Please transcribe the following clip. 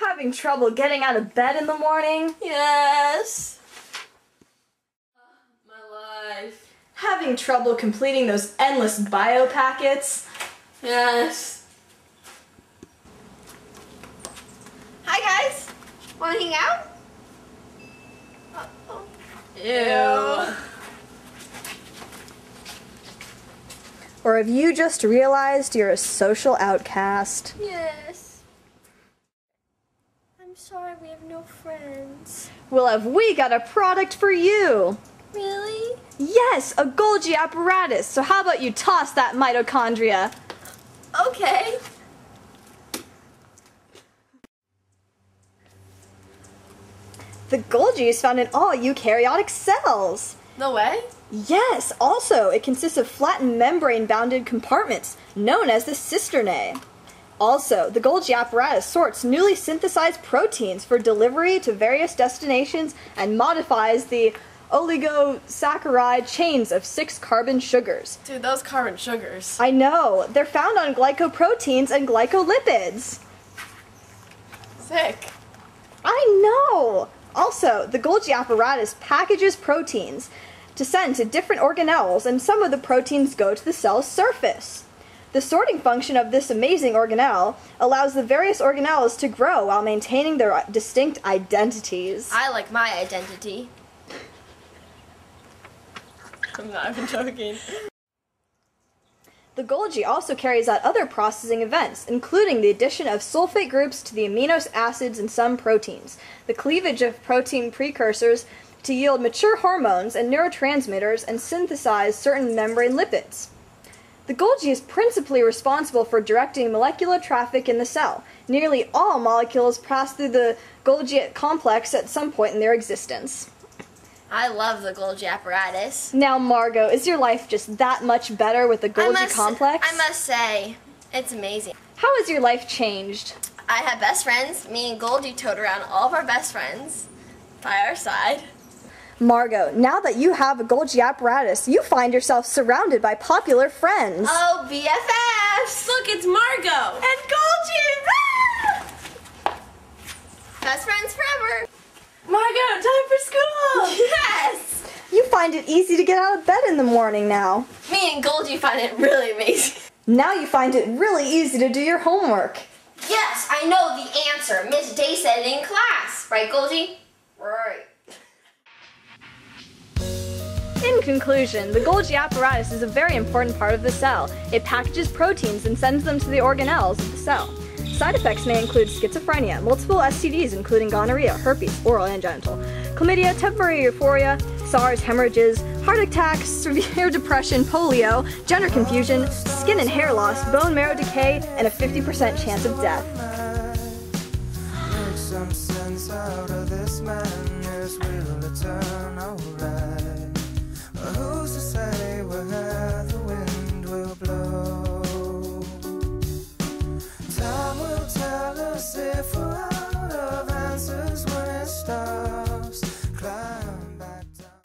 Having trouble getting out of bed in the morning? Yes. My life. Having trouble completing those endless bio packets? Yes. Hi guys. Want to hang out? Ew. Or have you just realized you're a social outcast? Yes. Sorry we have no friends. Well, have we got a product for you? Really? Yes, a Golgi apparatus. So how about you toss that mitochondria? Okay. The Golgi is found in all eukaryotic cells. No way. Yes, also, it consists of flattened membrane bounded compartments known as the cisternae. Also, the Golgi apparatus sorts newly synthesized proteins for delivery to various destinations and modifies the oligosaccharide chains of six carbon sugars. Dude, those carbon sugars. I know, they're found on glycoproteins and glycolipids. Sick. I know! Also, the Golgi apparatus packages proteins to send to different organelles, and some of the proteins go to the cell's surface. The sorting function of this amazing organelle allows the various organelles to grow while maintaining their distinct identities. I like my identity. I'm not even joking. The Golgi also carries out other processing events, including the addition of sulfate groups to the amino acids in some proteins, the cleavage of protein precursors to yield mature hormones and neurotransmitters, and synthesize certain membrane lipids. The Golgi is principally responsible for directing molecular traffic in the cell. Nearly all molecules pass through the Golgi complex at some point in their existence. I love the Golgi apparatus. Now, Margot, is your life just that much better with the I Golgi must, complex? I must say, it's amazing. How has your life changed? I have best friends. Me and Golgi tote around all of our best friends by our side. Margot, now that you have a Golgi apparatus, you find yourself surrounded by popular friends. Oh, BFFs! Look, it's Margot. And Golgi! Ah! Best friends forever! Margot, time for school. Yes! You find it easy to get out of bed in the morning now. Me and Golgi find it really amazing. Now you find it really easy to do your homework. Yes, I know the answer. Miss Day said it in class. Right, Golgi? Right. In conclusion, the Golgi apparatus is a very important part of the cell. It packages proteins and sends them to the organelles of the cell. Side effects may include schizophrenia, multiple STDs including gonorrhea, herpes, oral and genital, chlamydia, temporary euphoria, SARS, hemorrhages, heart attacks, severe depression, polio, gender confusion, skin and hair loss, bone marrow decay, and a 50% chance of death. Make some sense out of this madness. Will it turn alright? set for